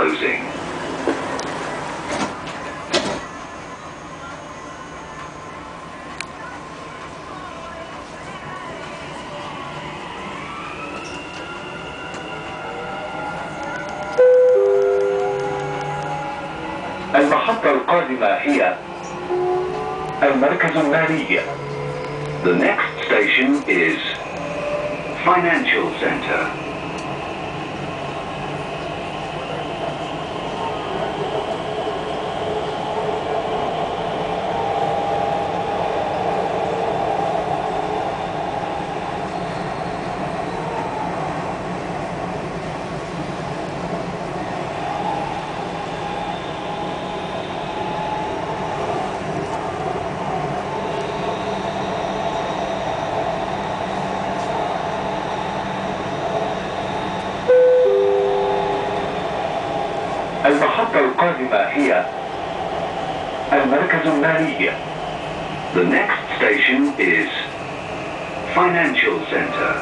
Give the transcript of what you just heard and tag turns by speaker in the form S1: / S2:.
S1: closing.
S2: المحطة القادمة هي المركز المالي
S1: The next station is Financial Center.
S2: المحطة القادمة هي المركز المالي
S1: The next station is Financial Center.